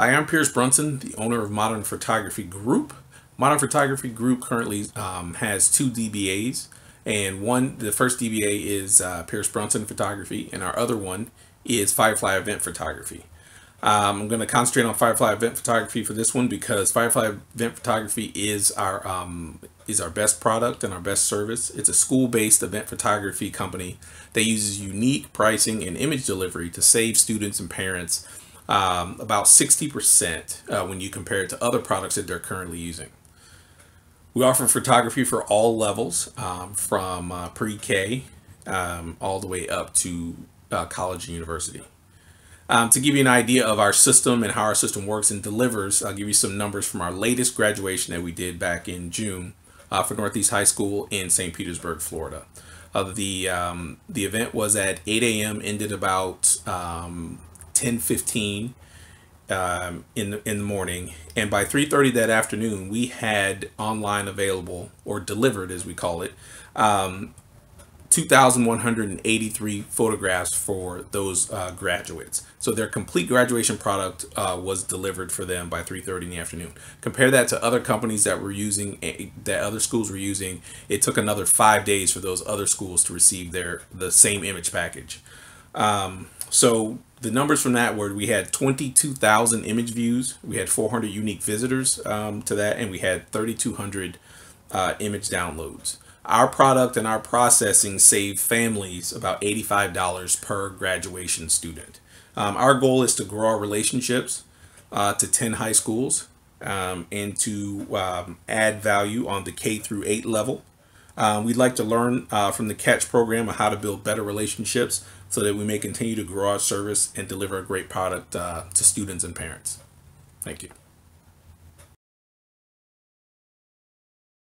Hi, I'm Pierce Brunson, the owner of Modern Photography Group. Modern Photography Group currently um, has two DBAs, and one, the first DBA is uh, Pierce Brunson Photography, and our other one is Firefly Event Photography. Um, I'm going to concentrate on Firefly Event Photography for this one because Firefly Event Photography is our um, is our best product and our best service. It's a school-based event photography company that uses unique pricing and image delivery to save students and parents um, about 60% uh, when you compare it to other products that they're currently using. We offer photography for all levels, um, from uh, pre-K um, all the way up to uh, college and university. Um, to give you an idea of our system and how our system works and delivers, I'll give you some numbers from our latest graduation that we did back in June uh, for Northeast High School in St. Petersburg, Florida. Uh, the um, the event was at 8 a.m. ended about um, 10:15 um, in the in the morning, and by 3:30 that afternoon, we had online available or delivered, as we call it, um, 2,183 photographs for those uh, graduates. So their complete graduation product uh, was delivered for them by 3:30 in the afternoon. Compare that to other companies that were using eh, that other schools were using. It took another five days for those other schools to receive their the same image package. Um, so the numbers from that were we had 22,000 image views, we had 400 unique visitors um, to that, and we had 3,200 uh, image downloads. Our product and our processing save families about $85 per graduation student. Um, our goal is to grow our relationships uh, to 10 high schools um, and to um, add value on the K through 8 level. Um, we'd like to learn uh, from the Catch program on how to build better relationships so that we may continue to grow our service and deliver a great product uh, to students and parents. Thank you.